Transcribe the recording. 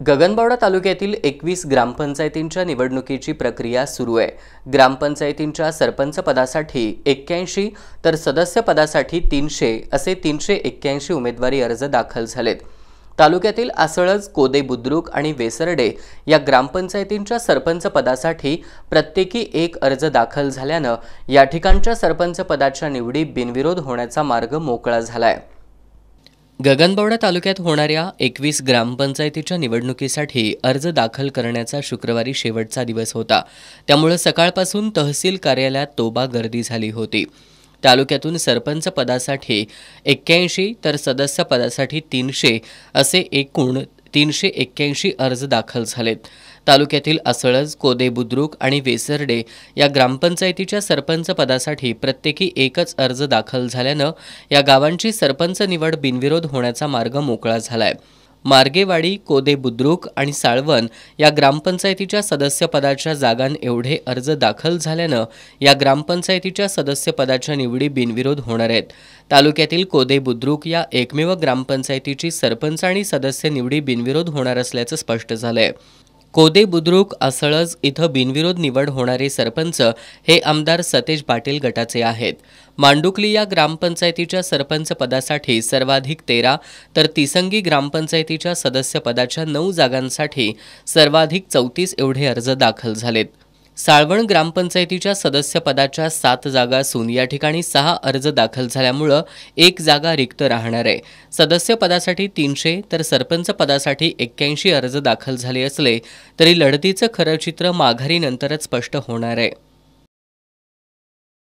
गगनबावडा तालुक्यातील एकवीस ग्रामपंचायतींच्या निवडणुकीची प्रक्रिया सुरू आहे. ग्रामपंचायतींच्या सरपंच पदासाठी एक्क्याऐंशी तर सदस्य पदासाठी तीनशे असे तीनशे एक्क्याऐंशी उमेदवारी अर्ज दाखल झालेत. तालुक्यातील आसळज कोदे बुद्रुक आणि वेसरडे या ग्रामपंचायतींच्या सरपंच पदासाठी प्रत्येकी एक अर्ज दाखल झाल्यानं या ठिकाणच्या सरपंच पदाच्या निवडी बिनविरोध होण्याचा मार्ग मोकळा झाला आहे गगनबावडा तालुक्यात होणाऱ्या एकवीस ग्रामपंचायतीच्या निवडणुकीसाठी अर्ज दाखल करण्याचा शुक्रवारी शेवटचा दिवस होता. त्यामुळे सकाळपासून तहसील कार्यालयात तोबा गर्दी झाली होती. तालुक्यातून सरपंच पदासाठी एक्क्याऐंशी तर सदस्य पदासाठी तीनशे असे एकूण तीनशे एक्क्याऐंशी अर्ज दाखल झालेत. तालुक्यातील असळज कोदे बुद्रुक आणि वेसरडे या ग्रामपंचायतीच्या सरपंच पदासाठी प्रत्येकी एकच अर्ज दाखल झाल्यानं या गावांची सरपंच निवड बिनविरोध होण्याचा मार्ग मोकळा झाला आहे मार्गेवाडी कोदे बुद्रुक आणि साळवन या ग्रामपंचायतीच्या सदस्यपदाच्या जागांएवढे अर्ज दाखल झाल्यानं या ग्रामपंचायतीच्या सदस्यपदाच्या निवडी बिनविरोध होणार आहेत. तालुक्यातील कोदे बुद्रुक या एकमेव ग्रामपंचायतीची सरपंच आणि सदस्य निवडी बिनविरोध होणार असल्याचं स्पष्ट झालंय. कोदे बुद्रुक असळज इथं बिनविरोध निवड होणारे सरपंच हे आमदार सतेज पाटील गटाचे आहेत. मांडुकली या ग्रामपंचायतीच्या सरपंच पदासाठी सर्वाधिक तेरा तर तिसंगी ग्रामपंचायतीच्या सदस्यपदाच्या नऊ जागांसाठी सर्वाधिक चौतीस एवढे अर्ज दाखल झालेत. साळवण ग्रामपंचायतीच्या सदस्यपदाच्या सात जागा असून या ठिकाणी सहा अर्ज दाखल झाल्यामुळं एक जागा रिक्त राहणार आहे. सदस्य पदासाठी तीनशे तर सरपंच पदासाठी एक्क्याऐंशी अर्ज दाखल झाले असले तरी लढतीचं खरं चित्र माघारीनंतरच स्पष्ट होणार आहे.